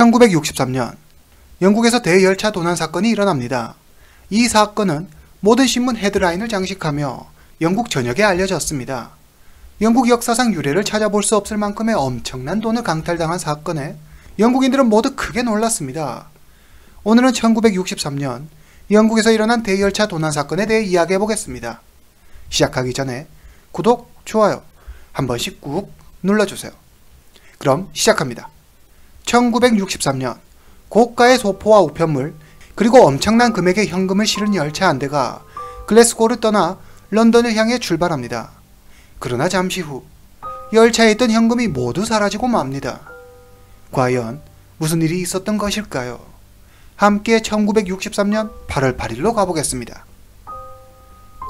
1963년 영국에서 대열차 도난 사건이 일어납니다. 이 사건은 모든 신문 헤드라인을 장식하며 영국 전역에 알려졌습니다. 영국 역사상 유례를 찾아볼 수 없을 만큼의 엄청난 돈을 강탈당한 사건에 영국인들은 모두 크게 놀랐습니다. 오늘은 1963년 영국에서 일어난 대열차 도난 사건에 대해 이야기해 보겠습니다. 시작하기 전에 구독, 좋아요 한 번씩 꾹 눌러주세요. 그럼 시작합니다. 1963년 고가의 소포와 우편물 그리고 엄청난 금액의 현금을 실은 열차 한 대가 글래스고를 떠나 런던을 향해 출발합니다. 그러나 잠시 후 열차에 있던 현금이 모두 사라지고 맙니다. 과연 무슨 일이 있었던 것일까요? 함께 1963년 8월 8일로 가보겠습니다.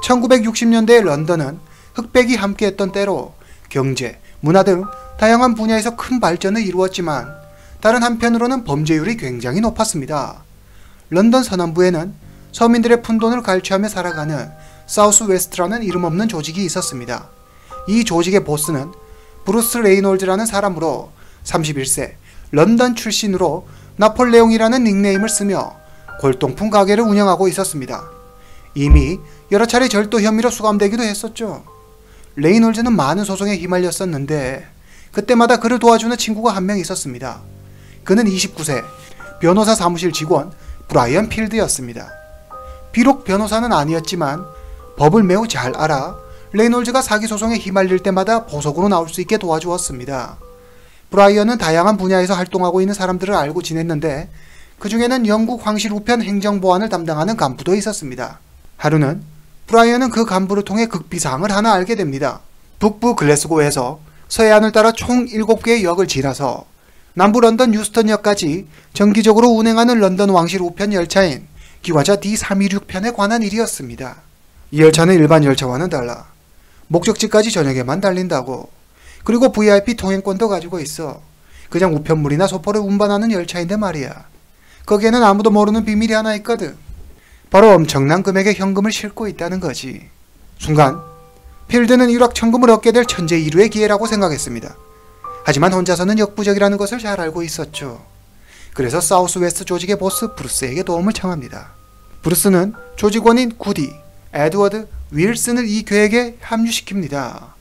1960년대의 런던은 흑백이 함께했던 때로 경제, 문화 등 다양한 분야에서 큰 발전을 이루었지만 다른 한편으로는 범죄율이 굉장히 높았습니다. 런던 서남부에는 서민들의 푼돈을 갈취하며 살아가는 사우스 웨스트라는 이름 없는 조직이 있었습니다. 이 조직의 보스는 브루스 레이놀즈라는 사람으로 31세 런던 출신으로 나폴레옹이라는 닉네임을 쓰며 골동품 가게를 운영하고 있었습니다. 이미 여러 차례 절도 혐의로 수감되기도 했었죠. 레이놀즈는 많은 소송에 휘말렸었는데 그때마다 그를 도와주는 친구가 한 명 있었습니다. 그는 29세 변호사 사무실 직원 브라이언 필드였습니다. 비록 변호사는 아니었지만 법을 매우 잘 알아 레이놀즈가 사기 소송에 휘말릴 때마다 보석으로 나올 수 있게 도와주었습니다. 브라이언은 다양한 분야에서 활동하고 있는 사람들을 알고 지냈는데 그 중에는 영국 황실 우편 행정보안을 담당하는 간부도 있었습니다. 하루는 브라이언은 그 간부를 통해 극비사항을 하나 알게 됩니다. 북부 글래스고에서 서해안을 따라 총 7개의 역을 지나서 남부 런던 유스턴역까지 정기적으로 운행하는 런던 왕실 우편 열차인 기관차 D326편에 관한 일이었습니다. 이 열차는 일반 열차와는 달라 목적지까지 저녁에만 달린다고 그리고 VIP 통행권도 가지고 있어 그냥 우편물이나 소포를 운반하는 열차인데 말이야. 거기에는 아무도 모르는 비밀이 하나 있거든. 바로 엄청난 금액의 현금을 싣고 있다는 거지. 순간 필드는 일확천금을 얻게 될 천재 이루의 기회라고 생각했습니다. 하지만 혼자서는 역부족이라는 것을 잘 알고 있었죠. 그래서 사우스웨스트 조직의 보스 브루스에게 도움을 청합니다. 브루스는 조직원인 구디, 에드워드, 윌슨을 이 계획에 합류시킵니다.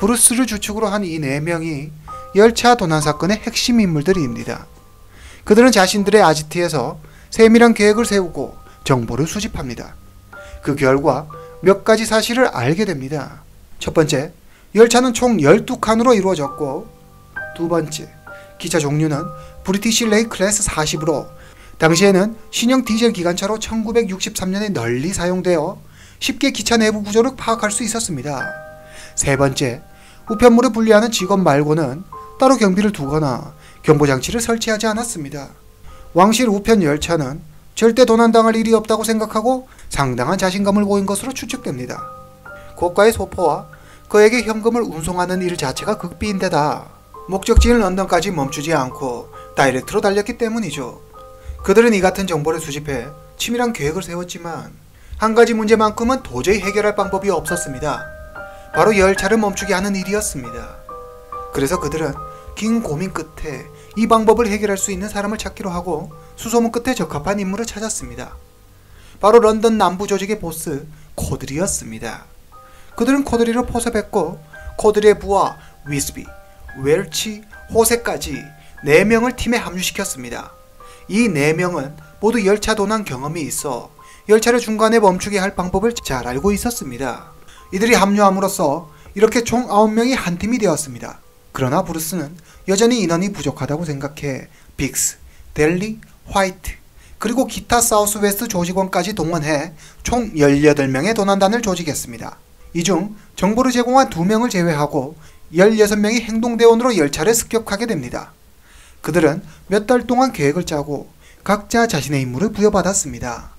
브루스를 주축으로 한 이 네 명이 열차 도난 사건의 핵심 인물들입니다. 그들은 자신들의 아지트에서 세밀한 계획을 세우고 정보를 수집합니다. 그 결과 몇 가지 사실을 알게 됩니다. 첫 번째, 열차는 총 12칸으로 이루어졌고 두 번째, 기차 종류는 British Rail Class 40으로 당시에는 신형 디젤 기관차로 1963년에 널리 사용되어 쉽게 기차 내부 구조를 파악할 수 있었습니다. 세 번째, 우편물을 분리하는 직원 말고는 따로 경비를 두거나 경보장치를 설치하지 않았습니다. 왕실 우편 열차는 절대 도난당할 일이 없다고 생각하고 상당한 자신감을 보인 것으로 추측됩니다. 고가의 소포와 그에게 현금을 운송하는 일 자체가 극비인데다 목적지인 런던까지 멈추지 않고 다이렉트로 달렸기 때문이죠. 그들은 이 같은 정보를 수집해 치밀한 계획을 세웠지만 한 가지 문제만큼은 도저히 해결할 방법이 없었습니다. 바로 열차를 멈추게 하는 일이었습니다. 그래서 그들은 긴 고민 끝에 이 방법을 해결할 수 있는 사람을 찾기로 하고 수소문 끝에 적합한 인물을 찾았습니다. 바로 런던 남부 조직의 보스 코드리였습니다. 그들은 코드리를 포섭했고 코드리의 부하 위스비, 웰치, 호세까지 4명을 팀에 합류시켰습니다. 이 4명은 모두 열차 도난 경험이 있어 열차를 중간에 멈추게 할 방법을 잘 알고 있었습니다. 이들이 합류함으로써 이렇게 총 9명이 한 팀이 되었습니다. 그러나 브루스는 여전히 인원이 부족하다고 생각해 빅스, 델리, 화이트, 그리고 기타 사우스웨스트 조직원까지 동원해 총 18명의 도난단을 조직했습니다. 이 중 정보를 제공한 2명을 제외하고 16명이 행동대원으로 열차를 습격하게 됩니다. 그들은 몇 달 동안 계획을 짜고 각자 자신의 임무를 부여받았습니다.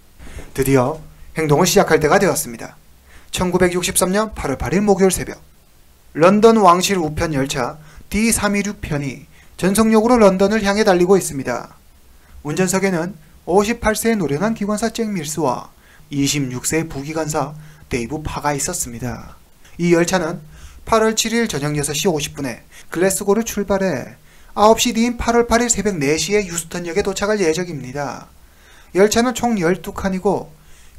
드디어 행동을 시작할 때가 되었습니다. 1963년 8월 8일 목요일 새벽 런던 왕실 우편 열차 D326편이 전속력으로 런던을 향해 달리고 있습니다. 운전석에는 58세의 노련한 기관사 잭 밀스와 26세의 부기관사 데이브 파가 있었습니다. 이 열차는 8월 7일 저녁 6시 50분에 글래스고를 출발해 9시간 뒤인 8월 8일 새벽 4시에 유스턴역에 도착할 예정입니다. 열차는 총 12칸이고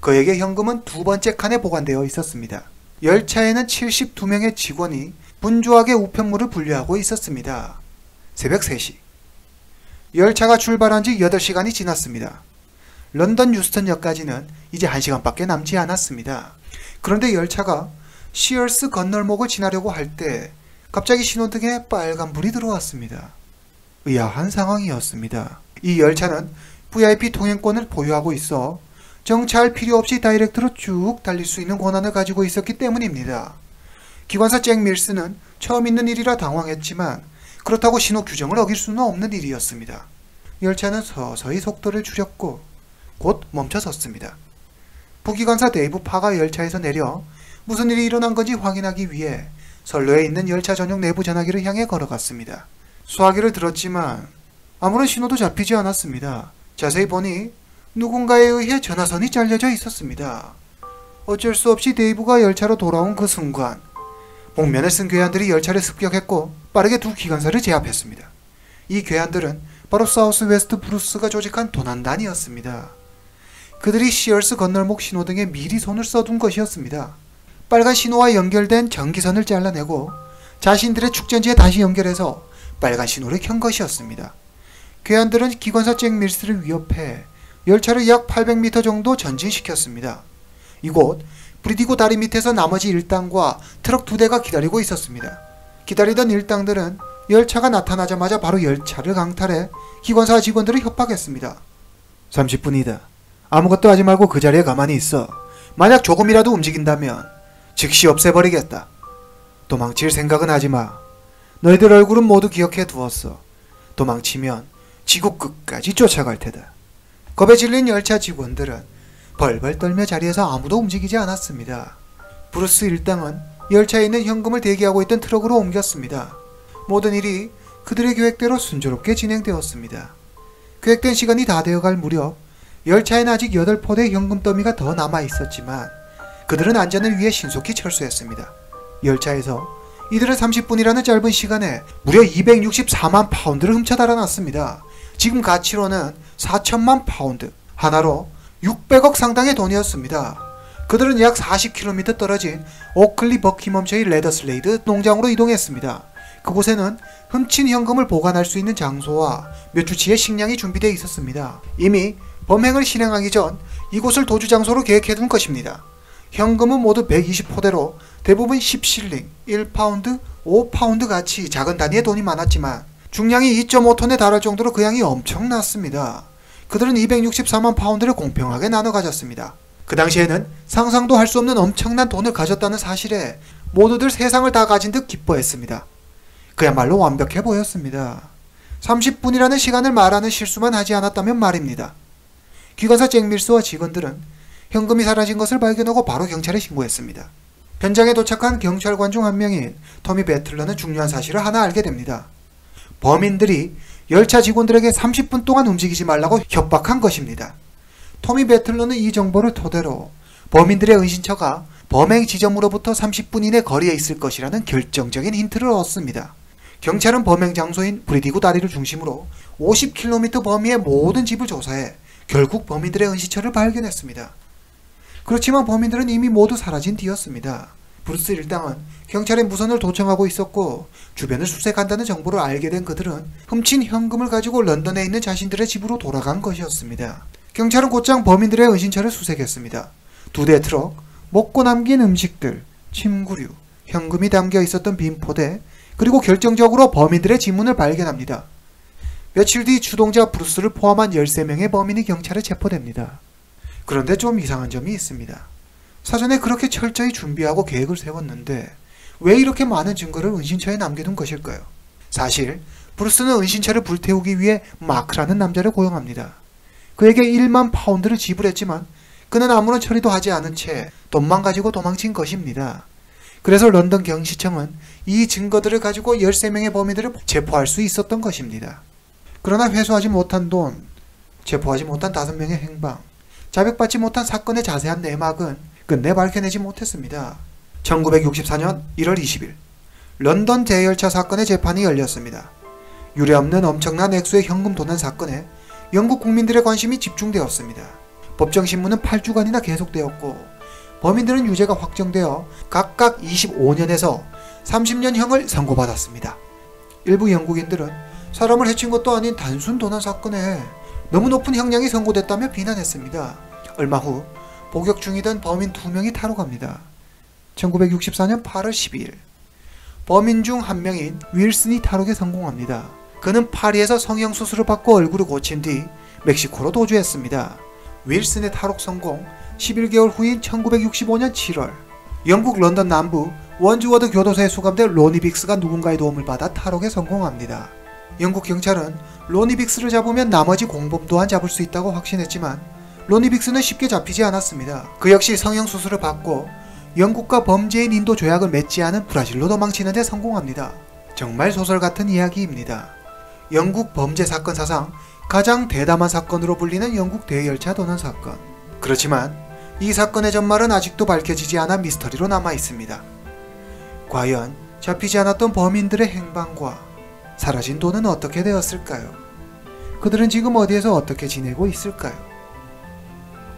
거액의 현금은 두 번째 칸에 보관되어 있었습니다. 열차에는 72명의 직원이 분주하게 우편물을 분류하고 있었습니다. 새벽 3시. 열차가 출발한 지 8시간이 지났습니다. 런던 유스턴역까지는 이제 1시간밖에 남지 않았습니다. 그런데 열차가 시얼스 건널목을 지나려고 할 때 갑자기 신호등에 빨간불이 들어왔습니다. 의아한 상황이었습니다. 이 열차는 VIP 통행권을 보유하고 있어 정차할 필요 없이 다이렉트로 쭉 달릴 수 있는 권한을 가지고 있었기 때문입니다. 기관사 잭 밀스는 처음 있는 일이라 당황했지만 그렇다고 신호 규정을 어길 수는 없는 일이었습니다. 열차는 서서히 속도를 줄였고 곧 멈춰섰습니다. 부기관사 데이브 파가 열차에서 내려 무슨 일이 일어난 건지 확인하기 위해 선로에 있는 열차 전용 내부 전화기를 향해 걸어갔습니다. 수화기를 들었지만 아무런 신호도 잡히지 않았습니다. 자세히 보니 누군가에 의해 전화선이 잘려져 있었습니다. 어쩔 수 없이 데이브가 열차로 돌아온 그 순간 복면을 쓴 괴한들이 열차를 습격했고 빠르게 두 기관사를 제압했습니다. 이 괴한들은 바로 사우스 웨스트 브루스가 조직한 도난단이었습니다. 그들이 시얼스 건널목 신호등에 미리 손을 써둔 것이었습니다. 빨간 신호와 연결된 전기선을 잘라내고 자신들의 축전지에 다시 연결해서 빨간 신호를 켠 것이었습니다. 괴한들은 기관사 잭 밀스를 위협해 열차를 약 800m 정도 전진시켰습니다. 이곳 브리디고 다리 밑에서 나머지 일당과 트럭 두 대가 기다리고 있었습니다. 기다리던 일당들은 열차가 나타나자마자 바로 열차를 강탈해 기관사 직원들을 협박했습니다. 30분이다. 아무것도 하지 말고 그 자리에 가만히 있어. 만약 조금이라도 움직인다면 즉시 없애버리겠다. 도망칠 생각은 하지 마. 너희들 얼굴은 모두 기억해 두었어. 도망치면 지구 끝까지 쫓아갈 테다. 겁에 질린 열차 직원들은 벌벌 떨며 자리에서 아무도 움직이지 않았습니다. 브루스 일당은 열차에 있는 현금을 대기하고 있던 트럭으로 옮겼습니다. 모든 일이 그들의 계획대로 순조롭게 진행되었습니다. 계획된 시간이 다 되어갈 무렵 열차에는 아직 8포대 현금 더미가 더 남아 있었지만 그들은 안전을 위해 신속히 철수했습니다. 열차에서 이들은 30분이라는 짧은 시간에 무려 264만 파운드를 훔쳐 달아났습니다. 지금 가치로는 4천만 파운드, 한화로 600억 상당의 돈이었습니다. 그들은 약 40km 떨어진 오클리 버킹엄셔의 레더슬레이드 농장으로 이동했습니다. 그곳에는 훔친 현금을 보관할 수 있는 장소와 몇 주치의 식량이 준비되어 있었습니다. 이미 범행을 실행하기 전 이곳을 도주 장소로 계획해둔 것입니다. 현금은 모두 120포대로 대부분 10실링, 1파운드, 5파운드 같이 작은 단위의 돈이 많았지만 중량이 2.5톤에 달할 정도로 그 양이 엄청났습니다. 그들은 264만 파운드를 공평하게 나눠 가졌습니다. 그 당시에는 상상도 할 수 없는 엄청난 돈을 가졌다는 사실에 모두들 세상을 다 가진 듯 기뻐했습니다. 그야말로 완벽해 보였습니다. 30분이라는 시간을 말하는 실수만 하지 않았다면 말입니다. 기관사 잭밀스와 직원들은 현금이 사라진 것을 발견하고 바로 경찰에 신고했습니다. 현장에 도착한 경찰관 중 한 명인 터미 배틀러는 중요한 사실을 하나 알게 됩니다. 범인들이 열차 직원들에게 30분 동안 움직이지 말라고 협박한 것입니다. 토미 배틀러는 이 정보를 토대로 범인들의 은신처가 범행 지점으로부터 30분 이내 거리에 있을 것이라는 결정적인 힌트를 얻습니다. 경찰은 범행 장소인 브리디구 다리를 중심으로 50km 범위의 모든 집을 조사해 결국 범인들의 은신처를 발견했습니다. 그렇지만 범인들은 이미 모두 사라진 뒤였습니다. 브루스 일당은 경찰의 무선을 도청하고 있었고 주변을 수색한다는 정보를 알게 된 그들은 훔친 현금을 가지고 런던에 있는 자신들의 집으로 돌아간 것이었습니다. 경찰은 곧장 범인들의 은신처를 수색했습니다. 두 대 트럭, 먹고 남긴 음식들, 침구류, 현금이 담겨 있었던 빈 포대, 그리고 결정적으로 범인들의 지문을 발견합니다. 며칠 뒤 주동자 브루스를 포함한 13명의 범인이 경찰에 체포됩니다. 그런데 좀 이상한 점이 있습니다. 사전에 그렇게 철저히 준비하고 계획을 세웠는데 왜 이렇게 많은 증거를 은신처에 남겨둔 것일까요? 사실 브루스는 은신처를 불태우기 위해 마크라는 남자를 고용합니다. 그에게 1만 파운드를 지불했지만 그는 아무런 처리도 하지 않은 채 돈만 가지고 도망친 것입니다. 그래서 런던 경시청은 이 증거들을 가지고 13명의 범인들을 체포할 수 있었던 것입니다. 그러나 회수하지 못한 돈, 체포하지 못한 5명의 행방, 자백받지 못한 사건의 자세한 내막은 끝내 밝혀내지 못했습니다. 1964년 1월 20일 런던 대열차 사건의 재판이 열렸습니다. 유례없는 엄청난 액수의 현금 도난 사건에 영국 국민들의 관심이 집중되었습니다. 법정 신문은 8주간이나 계속되었고 범인들은 유죄가 확정되어 각각 25년에서 30년형을 선고받았습니다. 일부 영국인들은 사람을 해친 것도 아닌 단순 도난 사건에 너무 높은 형량이 선고됐다며 비난했습니다. 얼마 후 복역 중이던 범인 2명이 탈옥합니다. 1964년 8월 12일 범인 중 한 명인 윌슨이 탈옥에 성공합니다. 그는 파리에서 성형수술을 받고 얼굴을 고친 뒤 멕시코로 도주했습니다. 윌슨의 탈옥 성공 11개월 후인 1965년 7월 영국 런던 남부 원즈워스 교도소에 수감된 로니 빅스가 누군가의 도움을 받아 탈옥에 성공합니다. 영국 경찰은 로니 빅스를 잡으면 나머지 공범 또한 잡을 수 있다고 확신했지만 로니 빅스는 쉽게 잡히지 않았습니다. 그 역시 성형수술을 받고 영국과 범죄인 인도 조약을 맺지 않은 브라질로 도망치는 데 성공합니다. 정말 소설 같은 이야기입니다. 영국 범죄 사건 사상 가장 대담한 사건으로 불리는 영국 대열차 도난 사건. 그렇지만 이 사건의 전말은 아직도 밝혀지지 않아 미스터리로 남아 있습니다. 과연 잡히지 않았던 범인들의 행방과 사라진 돈은 어떻게 되었을까요? 그들은 지금 어디에서 어떻게 지내고 있을까요?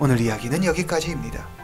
오늘 이야기는 여기까지입니다.